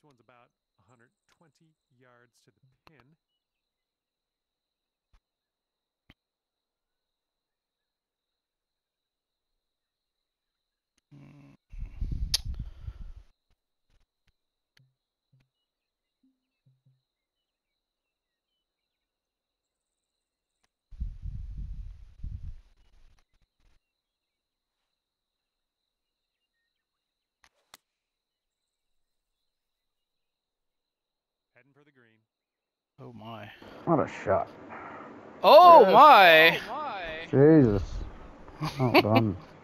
This one's about 120 yards to the pin. Heading for the green. Oh my. What a shot. Oh Yes. my! Oh my! Jesus. Well done.